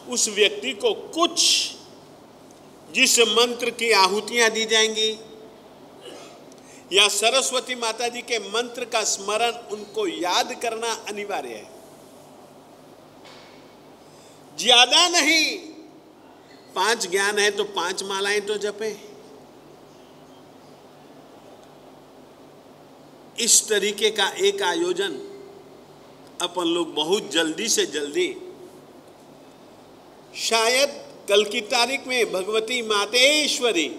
Speaker 2: उस व्यक्ति को कुछ जिस मंत्र की आहुतियाँ दी जाएँगी या सरस्वती माता जी के मंत्र का स्मरण उनको याद करना अनिवार्य है। ज़्यादा नहीं। पाँच ज्ञान है तो पाँच मालाएँ तो जपे। इस तरीके का एक आयोजन अपन लोग बहुत जल्दी से जल्दी। शायद कल की तारीख में भगवती मातेश्वरी,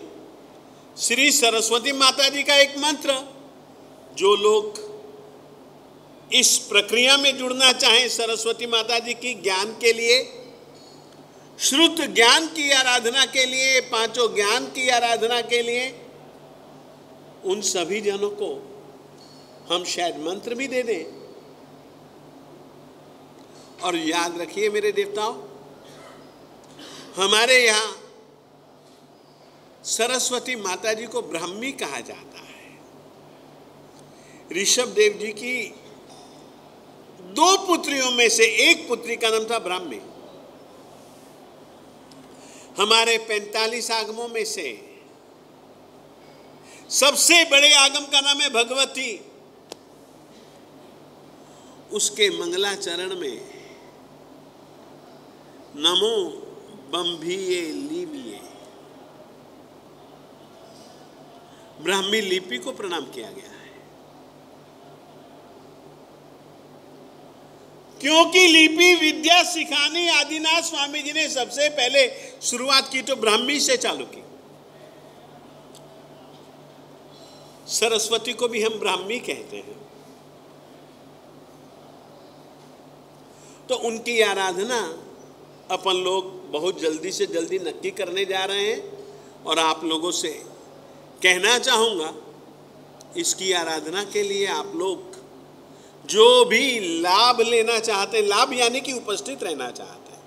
Speaker 2: श्री सरस्वती माता जी का एक मंत्र, जो लोग इस प्रक्रिया में जुड़ना चाहें सरस्वती माता जी की ज्ञान के लिए श्रुत ज्ञान की आराधना के लिए, पाँचों ज्ञान की आराधना के लिए, उन सभी जनों को हम शायद मंत्र भी दे दें। और याद रखिए मेरे देवताओं, हमारे यहाँ सरस्वती माता जी को ब्राह्मी कहा जाता है। ऋषभ देव जी की दो पुत्रियों में से एक पुत्री का नाम था ब्राह्मी। हमारे 45 आगमों में से सबसे बड़े आगम का नाम है भगवती। उसके मंगलाचरण में नमो बम्भिये लीविये ब्राह्मी लिपि को प्रणाम किया गया। है क्योंकि लिपि, विद्या, सिखानी आदिनाथ स्वामी जी ने सबसे पहले शुरुआत की तो ब्राह्मी से चालू की। सरस्वती को भी हम ब्राह्मी कहते हैं। तो उनकी आराधना अपन लोग बहुत जल्दी से जल्दी नक्की करने जा रहे हैं और आप लोगों से कहना चाहूँगा, इसकी आराधना के लिए आप लोग जो भी लाभ लेना चाहते हैं, लाभ यानी कि उपस्थित रहना चाहते हैं।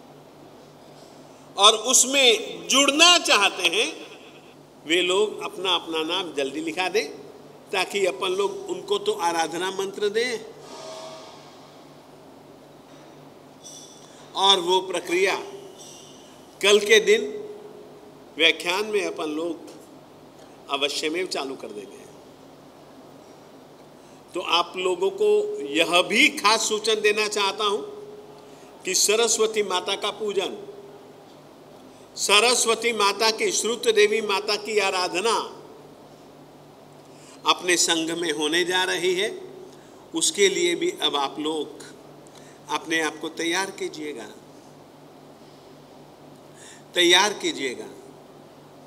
Speaker 2: और उसमें जुड़ना चाहते हैं, वे लोग अपना अपना नाम जल्दी लिखा दें, ताकि अपन लोग उनको तो आराधना मंत्र दें। और वो प्रक्रिया, कल के दिन व्याख्यान में अपन लोग अवश्य में चालू कर देंगे। तो आप लोगों को यह भी खास सूचन देना चाहता हूँ कि सरस्वती माता का पूजन, सरस्वती माता की श्रुत देवी माता की आराधना अपने संघ में होने जा रही है। उसके लिए भी अब आप लोग अपने आप को तैयार कीजिएगा। तैयार कीजिएगा।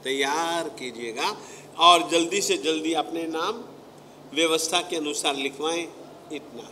Speaker 2: तैयार कीजिएगा। और जल्दी से जल्दी अपने नाम व्यवस्था के अनुसार लिखवाएँ इतना